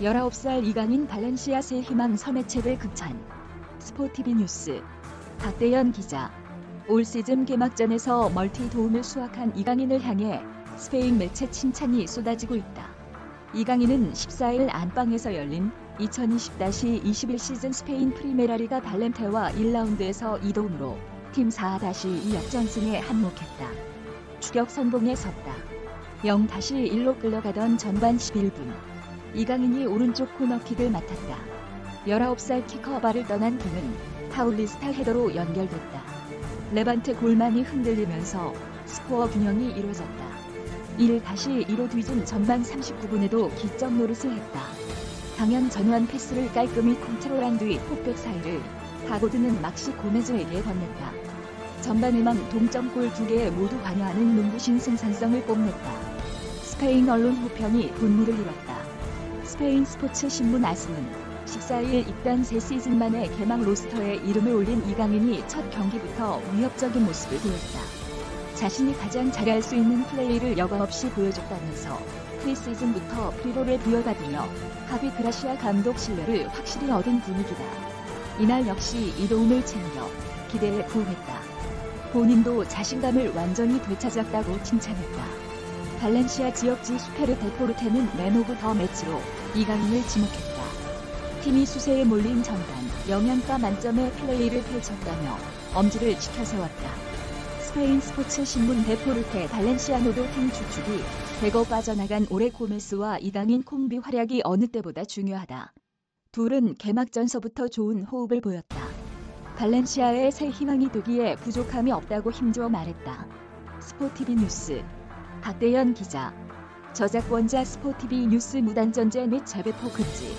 19살 이강인 발렌시아 새 희망 서매체들 극찬. 스포티비 뉴스. 박대현 기자. 올 시즌 개막전에서 멀티 도움을 수확한 이강인을 향해 스페인 매체 칭찬이 쏟아지고 있다. 이강인은 14일 안방에서 열린 2020-21 시즌 스페인 프리메라리가 레반테와 1라운드에서 2도움으로 팀 4-2 역전승에 한몫했다. 추격 선봉에 섰다. 0-1로 끌려가던 전반 11분. 이강인이 오른쪽 코너킥을 맡았다. 19살 키커 발을 떠난 공은 파울리스타 헤더로 연결됐다. 레반테 골망이 흔들리면서 스코어 균형이 이루어졌다. 1-2로 뒤진 전반 39분에도 기점 노릇을 했다. 방향 전환 패스를 깔끔히 컨트롤한 뒤 포백 사이를 파고드는 막시 고메즈에게 건넸다. 전반일망 동점골 두 개에 모두 관여하는 눈부신 생산성을 뽐냈다. 스페인 언론 호평이 봇물을 이뤘다. 스페인 스포츠 신문 아스는 14일 입단 새 시즌 만에 개막 로스터에 이름을 올린 이강인이 첫 경기부터 위협적인 모습을 보였다. 자신이 가장 잘할 수 있는 플레이를 여과 없이 보여줬다면서 프리시즌부터 free role을 부여받으며 하비 그라시아 감독 신뢰를 확실히 얻은 분위기다. 이날 역시 이 도움을 챙겨 기대에 부응했다. 본인도 자신감을 완전히 되찾았다고 칭찬했다. 발렌시아 지역지 수페르 데포르테는 man of the match로 이강인을 지목했다. 팀이 수세에 몰린 전반 영양가 만점의 플레이를 펼쳤다며 엄지를 치켜세웠다. 스페인 스포츠 신문 데포르테 발렌시아노도 팀 주축이 대거 빠져나간 올해 고메스와 이강인 콤비 활약이 어느 때보다 중요하다. 둘은 개막전서부터 좋은 호흡을 보였다. 발렌시아의 새 희망이 되기에 부족함이 없다고 힘주어 말했다. 스포티비 뉴스 박대현 기자. 저작권자 스포티비 뉴스 무단전제 및 재배포 금지